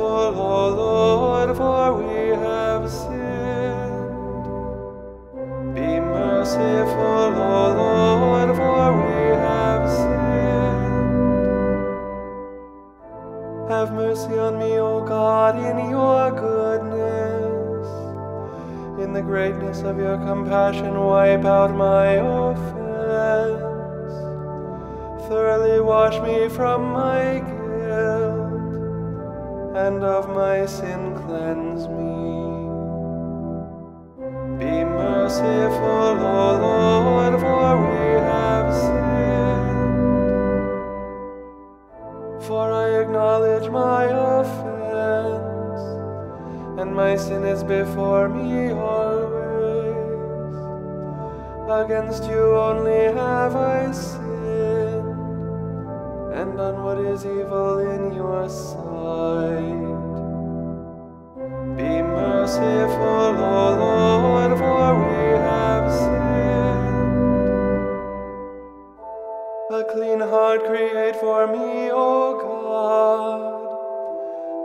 sinful, O Lord, for we have sinned. Be merciful, O Lord, for we have sinned. Have mercy on me, O God, in your goodness. In the greatness of your compassion, wipe out my offense. Thoroughly wash me from my guilt and of my sin cleanse me. Be merciful, O Lord, for we have sinned. For I acknowledge my offense, and my sin is before me always. Against you only have I sinned, and done what is evil in your sight. A clean heart create for me, O God,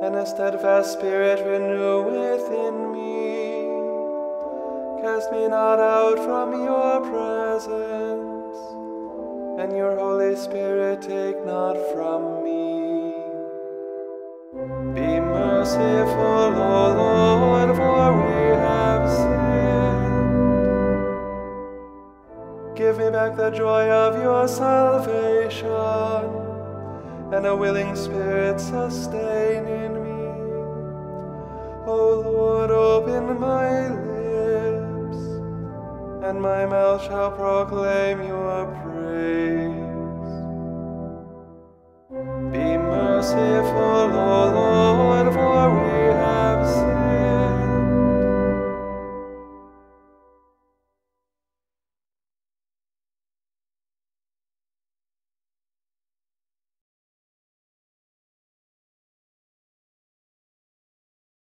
and a steadfast spirit renew within me. Cast me not out from your presence, and your Holy Spirit take not from me. Be merciful, O Lord, for we have sinned. Me back the joy of your salvation, and a willing spirit sustain in me. O Lord, open my lips, and my mouth shall proclaim your praise. Be merciful, O Lord, for we